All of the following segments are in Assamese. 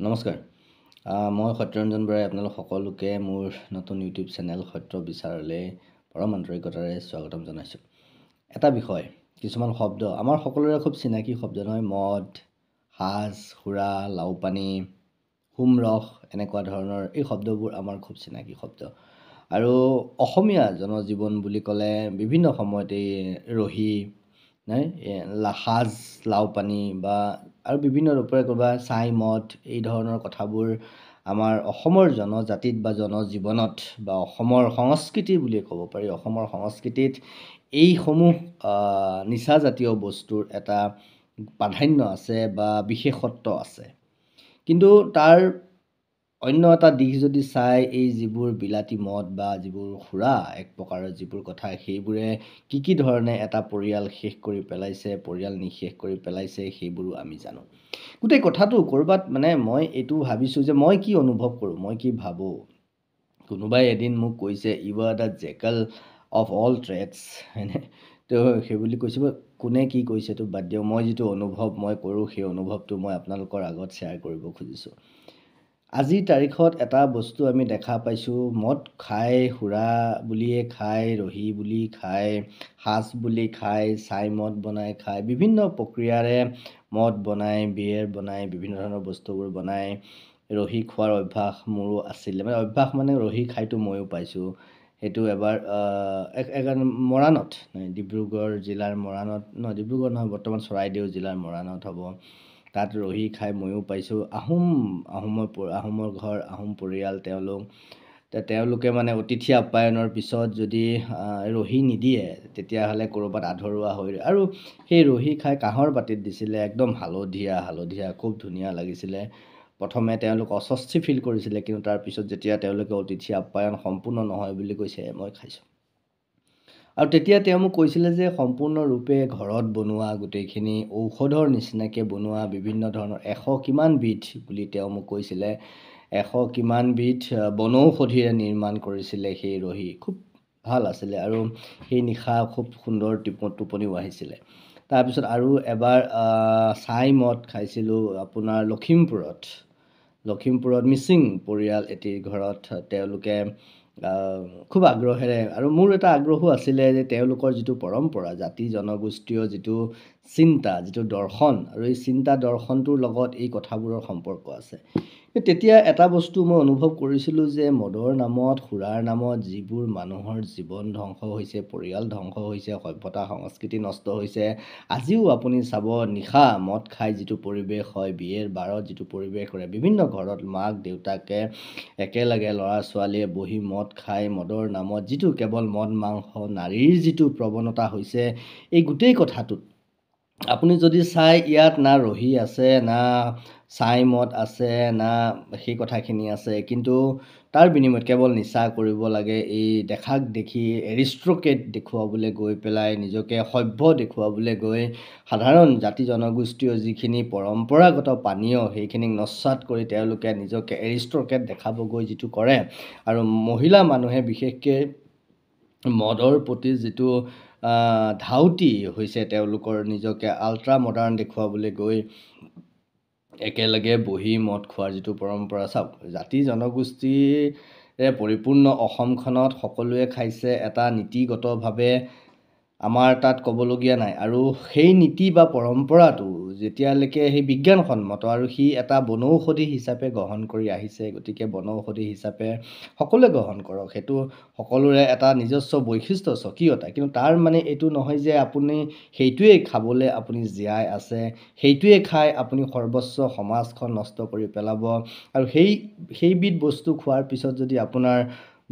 নমস্কাৰ। মই সত্যৰঞ্জন বৰাই আপোনালোক সকলোকে মোৰ নতুন ইউটিউব চেনেল সত্য বিচাৰলৈ পৰম আন্তৰিকতাৰে স্বাগতম জনাইছোঁ। এটা বিষয় কিছুমান শব্দ আমাৰ সকলোৰে খুব চিনাকি শব্দ নহয় মদ সাজ সুৰা লাওপানী হোমৰস এনেকুৱা ধৰণৰ এই শব্দবোৰ আমাৰ খুব চিনাকি শব্দ। আৰু অসমীয়া জনজীৱন বুলি ক'লে বিভিন্ন সময়তে ৰহি সাজ লাও পানী বা আৰু বিভিন্ন ৰূপেৰে ক'ৰবা ছাই মদ এই ধৰণৰ কথাবোৰ আমাৰ অসমৰ জনজাতিত বা জনজীৱনত বা অসমৰ সংস্কৃতি বুলিয়ে ক'ব পাৰি অসমৰ সংস্কৃতিত এইসমূহ নিচাজাতীয় বস্তুৰ এটা প্ৰাধান্য আছে বা বিশেষত্ব আছে। কিন্তু তাৰ অন্য এটা দিশ যদি চাই এই যিবোৰ বিলাতী মদ বা যিবোৰ সুৰা এক প্ৰকাৰৰ যিবোৰ কথা সেইবোৰে কি কি ধৰণে এটা পৰিয়াল শেষ কৰি পেলাইছে পৰিয়াল নিঃশেষ কৰি পেলাইছে সেইবোৰো আমি জানো। গোটেই কথাটো ক'ৰবাত মানে মই এইটো ভাবিছোঁ যে মই কি অনুভৱ কৰোঁ মই কি ভাবোঁ? কোনোবাই এদিন মোক কৈছে you are the jackal of all trades হয়নে? তো সেই বুলি কৈছোঁ কোনে কি কৈছে এইটো বাদ দিয়ক মই যিটো অনুভৱ মই কৰোঁ সেই অনুভৱটো মই আপোনালোকৰ আগত শ্বেয়াৰ কৰিব খুজিছোঁ। আজিৰ তাৰিখত এটা বস্তু আমি দেখা পাইছোঁ। মদ খাই সুৰা বুলিয়ে খায় ৰহি বুলি খায় সাজ বুলি খায় ছাই মদ বনাই খায় বিভিন্ন প্ৰক্ৰিয়াৰে মদ বনাই বিয়েৰ বনাই বিভিন্ন ধৰণৰ বস্তুবোৰ বনাই ৰহি খোৱাৰ অভ্যাস মোৰো আছিলে। মানে অভ্যাস মানে ৰহি খাইতো ময়ো পাইছোঁ। সেইটো এবাৰ মৰাণত ডিব্ৰুগড় জিলাৰ মৰাণত নহয় ডিব্ৰুগড় নহয় বৰ্তমান চৰাইদেউ জিলাৰ মৰাণত হ'ব। তাত ৰহি খাই ময়ো পাইছোঁ। আহোম আহোমৰ আহোমৰ ঘৰ আহোম পৰিয়াল তেওঁলোক তেওঁলোকে মানে অতিথি আপ্যায়নৰ পিছত যদি ৰহি নিদিয়ে তেতিয়াহ'লে ক'ৰবাত আধৰুৱা হৈ আৰু সেই ৰহি খাই কাঁহৰ বাতিত দিছিলে একদম হালধীয়া হালধীয়া খুব ধুনীয়া লাগিছিলে। প্ৰথমে তেওঁলোক অস্বস্তি ফিল কৰিছিলে কিন্তু তাৰপিছত যেতিয়া তেওঁলোকে অতিথি আপ্যায়ন সম্পূৰ্ণ নহয় বুলি কৈছে মই খাইছোঁ। আৰু তেতিয়া তেওঁ মোক কৈছিলে যে সম্পূৰ্ণৰূপে ঘৰত বনোৱা গোটেইখিনি ঔষধৰ নিচিনাকৈ বনোৱা বিভিন্ন ধৰণৰ এশ কিমান বিধ বুলি তেওঁ মোক কৈছিলে। এশ কিমান বিধ বনৌষধিৰে নিৰ্মাণ কৰিছিলে সেই ৰহি। খুব ভাল আছিলে আৰু সেই নিশা খুব সুন্দৰ টিপ টোপনিও আহিছিলে। তাৰপিছত আৰু এবাৰ ছাই মদ খাইছিলোঁ আপোনাৰ লখিমপুৰত। লখিমপুৰত মিচিং পৰিয়াল এটিৰ ঘৰত তেওঁলোকে খুব আগ্ৰহেৰে আৰু মোৰ এটা আগ্ৰহো আছিলে যে তেওঁলোকৰ যিটো পৰম্পৰা জাতি জনগোষ্ঠীয় যিটো চিন্তা যিটো দৰ্শন আৰু এই চিন্তা দৰ্শনটোৰ লগত এই কথাবোৰৰ সম্পৰ্ক আছে। তেতিয়া এটা বস্তু মই অনুভৱ কৰিছিলোঁ যে মদৰ নামত সুৰাৰ নামত যিবোৰ মানুহৰ জীৱন ধ্বংস হৈছে পৰিয়াল ধ্বংস হৈছে সভ্যতা সংস্কৃতি নষ্ট হৈছে আজিও আপুনি চাব নিশা মদ খাই যিটো পৰিৱেশ হয় বিয়েৰ বাৰত যিটো পৰিৱেশ কৰে বিভিন্ন ঘৰত মাক দেউতাকে একেলগে ল'ৰা ছোৱালীয়ে বহি মদ খাই মদৰ নামত যিটো কেৱল মদ মাংস নাৰীৰ যিটো প্ৰৱণতা হৈছে এই গোটেই কথাটোত আপুনি যদি চাই ইয়াত না ৰহি আছে না ছাই মদ আছে না সেই কথাখিনি আছে কিন্তু তাৰ বিনিময়ত কেৱল নিচা কৰিব লাগে এই দেখাক দেখি এৰিষ্ট্ৰকেট দেখুৱাবলৈ গৈ পেলাই নিজকে সভ্য দেখুৱাবলৈ গৈ সাধাৰণ জাতি জনগোষ্ঠীয় যিখিনি পৰম্পৰাগত পানীয় সেইখিনিক নস্বাত কৰি তেওঁলোকে নিজকে এৰিষ্ট্ৰকেট দেখাবগৈ যিটো কৰে। আৰু মহিলা মানুহে বিশেষকৈ মদৰ প্ৰতি যিটো ধাউতি হৈছে তেওঁলোকৰ নিজকে আল্ট্ৰা মডাৰ্ণ দেখুৱাবলৈ গৈ একেলগে বহি মদ খোৱাৰ যিটো পৰম্পৰা চাওক জাতি জনগোষ্ঠীৰে পৰিপূৰ্ণ অসমখনত সকলোৱে খাইছে এটা নীতিগতভাৱে আমাৰ তাত ক'বলগীয়া নাই। আৰু সেই নীতি বা পৰম্পৰাটো যেতিয়ালৈকে সেই বিজ্ঞানসন্মত আৰু সি এটা বনৌষধি হিচাপে গ্ৰহণ কৰি আহিছে গতিকে বনৌষধি হিচাপে সকলোৱে গ্ৰহণ কৰক। সেইটো সকলোৰে এটা নিজস্ব বৈশিষ্ট্য স্বকীয়তা। কিন্তু তাৰ মানে এইটো নহয় যে আপুনি সেইটোৱেই খাবলৈ আপুনি জীয়াই আছে সেইটোৱে খাই আপুনি সৰ্বস্ব সমাজখন নষ্ট কৰি পেলাব। আৰু সেই সেইবিধ বস্তু খোৱাৰ পিছত যদি আপোনাৰ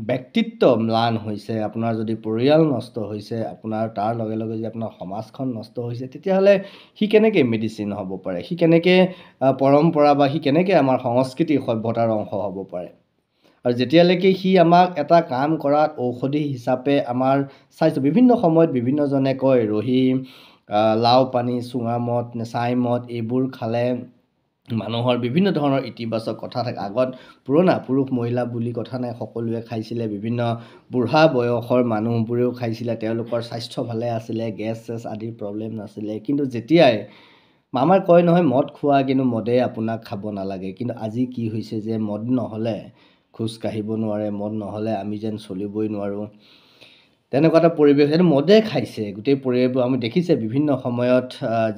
ব্যক্তিত্ব ম্লান হৈছে আপোনাৰ যদি পৰিয়াল নষ্ট হৈছে আপোনাৰ তাৰ লগে লগে যদি আপোনাৰ সমাজখন নষ্ট হৈছে তেতিয়াহ'লে সি কেনেকৈ মেডিচিন হ'ব পাৰে? সি কেনেকৈ পৰম্পৰা বা সি কেনেকৈ আমাৰ সংস্কৃতি সভ্যতাৰ অংশ হ'ব পাৰে? আৰু যেতিয়ালৈকে সি আমাক এটা কাম কৰাত ঔষধি হিচাপে আমাৰ চাইছোঁ বিভিন্ন সময়ত বিভিন্নজনে কয় ৰহি লাও পানী চুঙা মদ ছাই মদ এইবোৰ খালে মানুহৰ বিভিন্ন ধৰণৰ ইতিবাচক কথা থাকে। আগত পুৰণা পুৰুষ মহিলা বুলি কথা নাই সকলোৱে খাইছিলে বিভিন্ন বুঢ়া বয়সৰ মানুহবোৰেও খাইছিলে তেওঁলোকৰ স্বাস্থ্য ভালে আছিলে গেছ চেছ আদিৰ প্ৰব্লেম নাছিলে। কিন্তু যেতিয়াই আমাৰ কয় নহয় মদ খোৱা কিন্তু মদে আপোনাক খাব নালাগে। কিন্তু আজি কি হৈছে যে মদ নহ'লে খোজ কাঢ়িব নোৱাৰে মদ নহ'লে আমি যেন চলিবই নোৱাৰোঁ। তেনেকুৱা এটা পৰিৱেশ এইটো মদে খাইছে। গোটেই পৰিৱেশবোৰ আমি দেখিছে বিভিন্ন সময়ত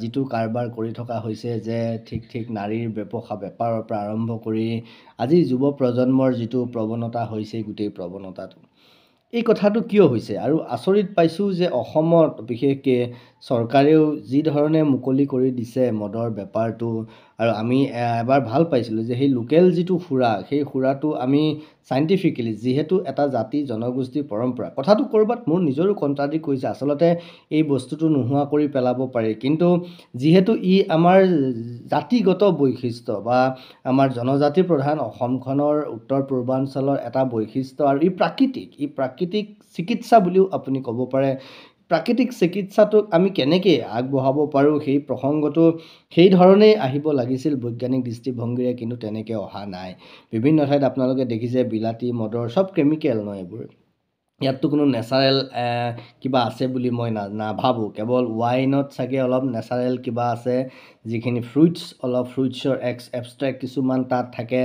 যিটো কাৰবাৰ কৰি থকা হৈছে যে ঠিক ঠিক নাৰীৰ ব্যৱসায় বেপাৰৰ পৰা আৰম্ভ কৰি আজি যুৱ প্ৰজন্মৰ যিটো প্ৰৱণতা হৈছে গোটেই প্ৰৱণতাটো। এই কথাটো কিয় হৈছে? আৰু আচৰিত পাইছোঁ যে অসমত বিশেষকৈ চৰকাৰেও যি ধৰণে মুকলি কৰি দিছে মদৰ বেপাৰটো আৰু আমি এবাৰ ভাল পাইছিলোঁ যে সেই লোকেল যিটো সুৰা সেই সুৰাটো আমি চাইণ্টিফিকেলি যিহেতু এটা জাতি জনগোষ্ঠীৰ পৰম্পৰা কথাটো ক'ৰবাত মোৰ নিজৰো কণ্ট্ৰাডিক্ট কৰিছে আচলতে এই বস্তুটো নোহোৱা কৰি পেলাব পাৰি। কিন্তু যিহেতু ই আমাৰ জাতিগত বৈশিষ্ট্য বা আমাৰ জনজাতি প্ৰধান অসমখনৰ উত্তৰ পূৰ্বাঞ্চলৰ এটা বৈশিষ্ট্য আৰু ই প্ৰাকৃতিক ই প্ৰাকৃতিক চিকিৎসা বুলিও আপুনি ক'ব পাৰে প্ৰাকৃতিক চিকিৎসাটোক আমি কেনেকৈ আগবঢ়াব পাৰোঁ সেই প্ৰসংগটো সেই ধৰণেই আহিব লাগিছিল বৈজ্ঞানিক দৃষ্টিভংগীৰে কিন্তু তেনেকৈ অহা নাই। বিভিন্ন ঠাইত আপোনালোকে দেখিছে বিলাতী মদৰ চব কেমিকেল ন এইবোৰ। ইয়াততো কোনো নেচাৰেল কিবা আছে বুলি মই না নাভাবোঁ। কেৱল ৱাইনত চাগে অলপ নেচাৰেল কিবা আছে যিখিনি ফ্ৰুইটছ অলপ ফ্ৰুইটছৰ এক্স এবষ্ট্ৰেক্ট কিছুমান তাত থাকে।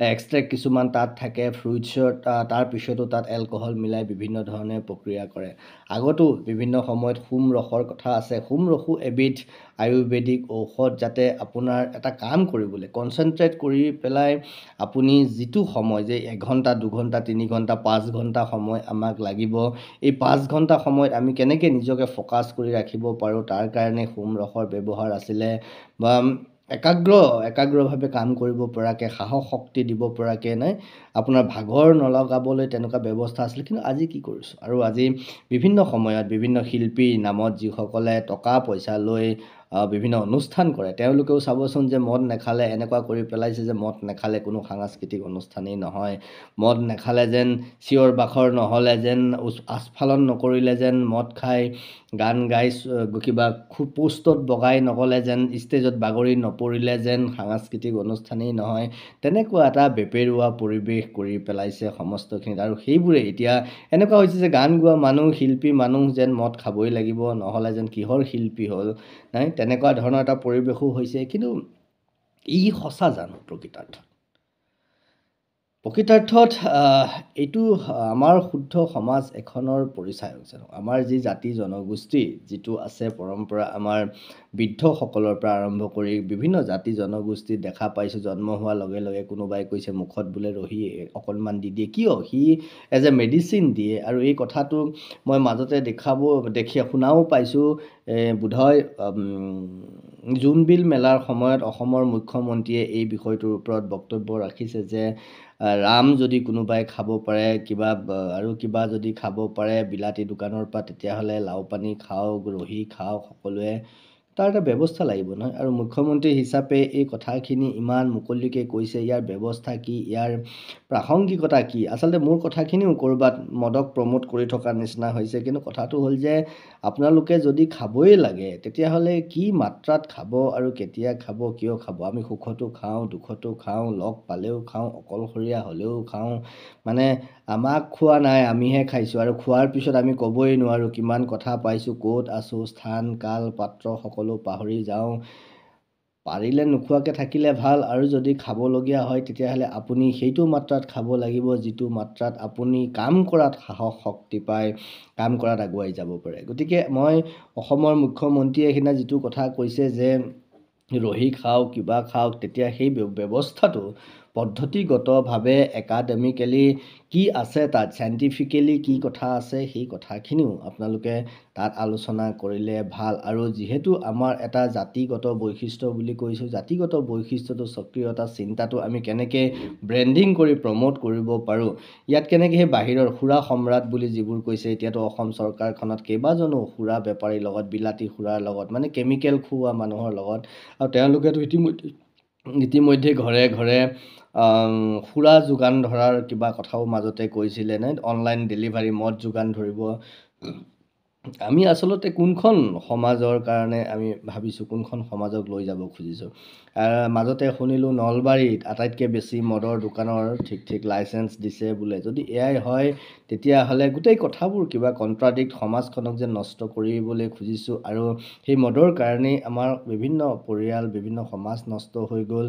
এক্সট্ৰেক্ট কিছুমান তাত থাকে ফ্ৰুইটছৰ তাৰপিছতো তাত এলকহল মিলাই বিভিন্ন ধৰণে প্ৰক্ৰিয়া কৰে। আগতো বিভিন্ন সময়ত সোম ৰসৰ কথা আছে। সোম ৰসো এবিধ আয়ুৰ্বেদিক ঔষধ যাতে আপোনাৰ এটা কাম কৰিবলৈ কনচেনট্ৰেট কৰি পেলাই আপুনি যিটো সময় যে এঘণ্টা দুঘণ্টা তিনি ঘণ্টা পাঁচ ঘণ্টা সময় আমাক লাগিব এই পাঁচ ঘণ্টা সময়ত আমি কেনেকৈ নিজকে ফ'কাছ কৰি ৰাখিব পাৰোঁ তাৰ কাৰণে সোম ৰসৰ ব্যৱহাৰ আছিলে বা একাগ্ৰ একাগ্ৰভাৱে কাম কৰিব পৰাকৈ সাহস শক্তি দিব পৰাকৈ নাই। আপোনাৰ ভাগৰ নলগাবলৈ তেনেকুৱা ব্যৱস্থা আছিলে কিন্তু আজি কি কৰিছোঁ? আৰু আজি বিভিন্ন সময়ত বিভিন্ন শিল্পীৰ নামত যিসকলে টকা পইচা লৈ বিভিন্ন অনুষ্ঠান কৰে। তেওঁলোকেও চাবচোন যে মদ নেখালে এনেকুৱা কৰি পেলাইছে যে মদ নেখালে কোনো সাংস্কৃতিক অনুষ্ঠানেই নহয়। মদ নেখালে যেন চিঞৰ বাখৰ নহ'লে যেন আস্ফালন নকৰিলে যেন মদ খাই গান গাই কিবা পোষ্টত বগাই নগ'লে যেন ষ্টেজত বাগৰি নপৰিলে যেন সাংস্কৃতিক অনুষ্ঠানেই নহয়। তেনেকুৱা এটা বেপেৰুৱা পৰিৱেশ কৰি পেলাইছে সমস্তখিনিত। আৰু সেইবোৰে এতিয়া এনেকুৱা হৈছে যে গান গোৱা মানুহ শিল্পী মানুহ যেন মদ খাবই লাগিব নহ'লে যেন কিহৰ শিল্পী হ'ল নাই? তেনেকুৱা ধৰণৰ এটা পৰিৱেশো হৈছে কিন্তু ই সঁচা জানো প্ৰকৃতাৰ্থত? প্ৰকৃতাৰ্থত এইটো আমাৰ শুদ্ধ সমাজ এখনৰ পৰিচায়ক জানো আমাৰ যি জাতি জনগোষ্ঠী যিটো আছে পৰম্পৰা আমাৰ বৃদ্ধসকলৰ পৰা আৰম্ভ কৰি বিভিন্ন জাতি জনগোষ্ঠী দেখা পাইছোঁ জন্ম হোৱাৰ লগে লগে কোনোবাই কৈছে মুখত বোলে ৰহি অকণমান দি দিয়ে। কিয়? সি এজ এ মেডিচিন দিয়ে। আৰু এই কথাটো মই মাজতে দেখাব দেখি শুনাও পাইছোঁ। বোধহয় জোনবিল মেলাৰ সময়ত অসমৰ মুখ্যমন্ত্ৰীয়ে এই বিষয়টোৰ ওপৰত বক্তব্য ৰাখিছে যে ৰাম যদি কোনোবাই খাব পাৰে কিবা আৰু কিবা যদি খাব পাৰে বিলাতী দোকানৰ পৰা তেতিয়াহ'লে লাও পানী খাওক ৰহি খাওক সকলোৱে। তাৰ এটা ব্যৱস্থা লাগিব নহয়। আৰু মুখ্যমন্ত্ৰী হিচাপে এই কথাখিনি ইমান মুকলিকৈ কৈছে। ইয়াৰ ব্যৱস্থা কি? ইয়াৰ প্ৰাসংগিকতা কি? আচলতে মোৰ কথাখিনিও ক'ৰবাত মদক প্ৰমোট কৰি থকাৰ নিচিনা হৈছে। কিন্তু কথাটো হ'ল যে আপোনালোকে যদি খাবই লাগে তেতিয়াহ'লে কি মাত্ৰাত খাব আৰু কেতিয়া খাব কিয় খাব? আমি সুখতো খাওঁ দুখতো খাওঁ লগ পালেও খাওঁ অকলশৰীয়া হ'লেও খাওঁ। মানে আমাক খোৱা নাই আমিহে খাইছোঁ। আৰু খোৱাৰ পিছত আমি ক'বই নোৱাৰোঁ কিমান কথা পাইছোঁ ক'ত আছোঁ স্থান কাল পাত্ৰ সকলো পাহৰি যাওঁ। পাৰিলে নোখোৱাকৈ থাকিলে ভাল আৰু যদি খাবলগীয়া হয় তেতিয়াহ'লে আপুনি সেইটো মাত্ৰাত খাব লাগিব যিটো মাত্ৰাত আপুনি কাম কৰাত সাহস শক্তি পায় কাম কৰাত আগুৱাই যাব পাৰে। গতিকে মই অসমৰ মুখ্যমন্ত্ৰীয়ে সেইদিনা যিটো কথা কৈছে যে ৰহি খাওক কিবা খাওক তেতিয়া সেই ব্যৱস্থাটো পদ্ধতিগতভাৱে একাডেমিকেলি কি আছে তাত চাইণ্টিফিকেলি কি কথা আছে সেই কথাখিনিও আপোনালোকে তাত আলোচনা কৰিলে ভাল। আৰু যিহেতু আমাৰ এটা জাতিগত বৈশিষ্ট্য বুলি কৈছোঁ জাতিগত বৈশিষ্ট্যটো স্বকীয়তা চিন্তাটো আমি কেনেকৈ ব্ৰেণ্ডিং কৰি প্ৰমোট কৰিব পাৰোঁ ইয়াত কেনেকৈ সেই বাহিৰৰ সুৰা সম্ৰাট বুলি যিবোৰ কৈছে এতিয়াতো অসম চৰকাৰখনত কেইবাজনো সুৰা বেপাৰীৰ লগত বিলাতী সুৰাৰ লগত মানে কেমিকেল খুওৱা মানুহৰ লগত। আৰু তেওঁলোকেতো ইতিমধ্যে ইতিমধ্যে ঘৰে ঘৰে সুৰা যোগান ধৰাৰ কিবা কথাও মাজতে কৈছিলে নে? অনলাইন ডেলিভাৰী মদ যোগান ধৰিব। আমি আচলতে কোনখন সমাজৰ কাৰণে আমি ভাবিছোঁ কোনখন সমাজক লৈ যাব খুজিছোঁ? মাজতে শুনিলোঁ নলবাৰীত আটাইতকৈ বেছি মদৰ দোকানৰ ঠিক ঠিক লাইচেঞ্চ দিছে বোলে। যদি এয়াই হয় তেতিয়াহ'লে গোটেই কথাবোৰ কিবা কণ্ট্ৰাডিক্ট সমাজখনক যে নষ্ট কৰিবলৈ খুজিছোঁ আৰু সেই মদৰ কাৰণেই আমাৰ বিভিন্ন পৰিয়াল বিভিন্ন সমাজ নষ্ট হৈ গ'ল।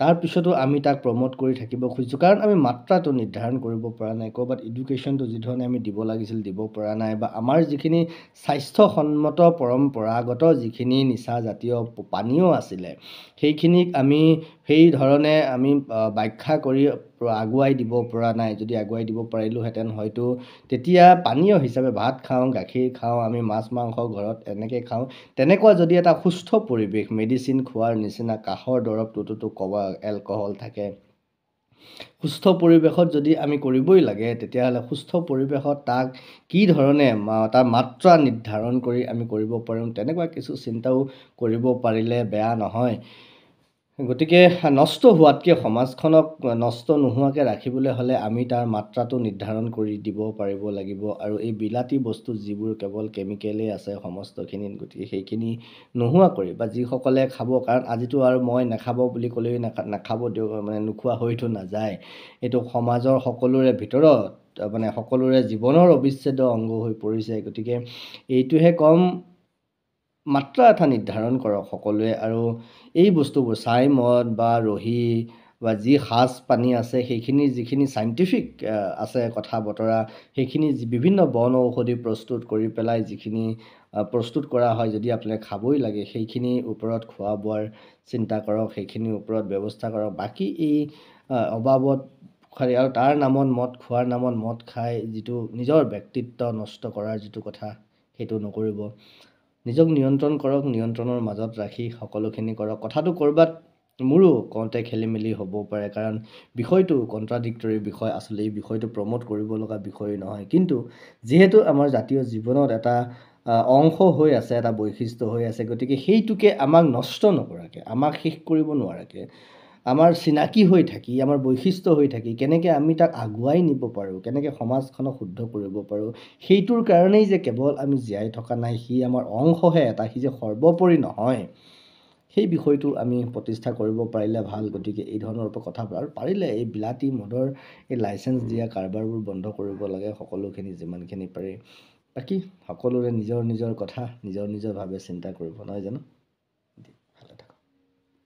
তাৰপিছতো আমি তাক প্ৰমোট কৰি থাকিব খুজিছোঁ। কাৰণ আমি মাত্ৰাটো নিৰ্ধাৰণ কৰিব পৰা নাই ক'ৰবাত এডুকেশ্যনটো যিধৰণে আমি দিব লাগিছিল দিব পৰা নাই বা আমাৰ যিখিনি স্বাস্থ্যসন্মত পৰম্পৰাগত যিখিনি নিচা জাতীয় পানীয় আছিলে সেইখিনিক আমি সেই ধৰণে আমি ব্যাখ্যা কৰি আগুৱাই দিব পৰা নাই। যদি আগুৱাই দিব পাৰিলোঁহেঁতেন হয়তো তেতিয়া পানীয় হিচাপে ভাত খাওঁ গাখীৰ খাওঁ আমি মাছ মাংস ঘৰত এনেকৈ খাওঁ। তেনেকুৱা যদি এটা সুস্থ পৰিৱেশ মেডিচিন খোৱাৰ নিচিনা কাহৰ দৰৱটোতো ক'ব এলকহল থাকে। সুস্থ পৰিৱেশত যদি আমি কৰিবই লাগে তেতিয়াহ'লে সুস্থ পৰিৱেশত তাক কি ধৰণে তাৰ মাত্ৰা নিৰ্ধাৰণ কৰি আমি কৰিব পাৰিম তেনেকুৱা কিছু চিন্তাও কৰিব পাৰিলে বেয়া নহয়। গতিকে নষ্ট হোৱাতকৈ সমাজখনক নষ্ট নোহোৱাকৈ ৰাখিবলৈ হ'লে আমি তাৰ মাত্ৰাটো নিৰ্ধাৰণ কৰি দিব পাৰিব লাগিব আৰু এই বিলাতী বস্তু যিবোৰ কেৱল কেমিকেলেই আছে সমস্তখিনিত গতিকে সেইখিনি নোহোৱা কৰি বা যিসকলে খাব কাৰণ আজিতো আৰু মই নাখাব বুলি ক'লেই নাখাব দিয়ক মানে নোখোৱা হৈতো নাযায়। এইটো সমাজৰ সকলোৰে ভিতৰত মানে সকলোৰে জীৱনৰ অবিচ্ছেদ্য অংগ হৈ পৰিছে। গতিকে এইটোহে কম মাত্ৰা এটা নিৰ্ধাৰণ কৰক সকলোৱে আৰু এই বস্তুবোৰ ছাই মদ বা ৰহি বা যি সাজ পানী আছে সেইখিনি যিখিনি চাইণ্টিফিক আছে কথা বতৰা সেইখিনি বিভিন্ন বন ঔষধি প্ৰস্তুত কৰি পেলাই যিখিনি প্ৰস্তুত কৰা হয় যদি আপোনালোকে খাবই লাগে সেইখিনিৰ ওপৰত খোৱা বোৱাৰ চিন্তা কৰক সেইখিনিৰ ওপৰত ব্যৱস্থা কৰক। বাকী এই অবাবত খালি আৰু তাৰ নামত মদ খোৱাৰ নামত মদ খাই যিটো নিজৰ ব্যক্তিত্ব নষ্ট কৰাৰ যিটো কথা সেইটো নকৰিব। নিজক নিয়ন্ত্ৰণ কৰক নিয়ন্ত্ৰণৰ মাজত ৰাখি সকলোখিনি কৰক। কথাটো ক'ৰবাত মোৰো কওঁতে খেলি মেলি হ'ব পাৰে কাৰণ বিষয়টো কণ্ট্ৰাডিক্টৰী বিষয় আচলতে এই বিষয়টো প্ৰমোট কৰিব লগা বিষয় নহয়। কিন্তু যিহেতু আমাৰ জাতীয় জীৱনত এটা অংশ হৈ আছে এটা বৈশিষ্ট্য হৈ আছে গতিকে সেইটোকে আমাক নষ্ট নকৰাকৈ আমাক শেষ কৰিব নোৱাৰাকৈ আমাৰ চিনাকি হৈ থাকি আমাৰ বৈশিষ্ট্য হৈ থাকি কেনেকৈ আমি তাক আগুৱাই নিব পাৰোঁ কেনেকৈ সমাজখনক শুদ্ধ কৰিব পাৰোঁ সেইটোৰ কাৰণেই যে কেৱল আমি জীয়াই থকা নাই সি আমাৰ অংশহে এটা সি যে সৰ্বোপৰি নহয় সেই বিষয়টো আমি প্ৰতিষ্ঠা কৰিব পাৰিলে ভাল। গতিকে এই ধৰণৰ ওপৰত কথা আৰু পাৰিলে এই বিলাতী মদৰ এই লাইচেঞ্চ দিয়া কাৰবাৰবোৰ বন্ধ কৰিব লাগে সকলোখিনি যিমানখিনি পাৰি। বাকী সকলোৰে নিজৰ নিজৰ কথা নিজৰ নিজৰভাৱে চিন্তা কৰিব নহয় জানো?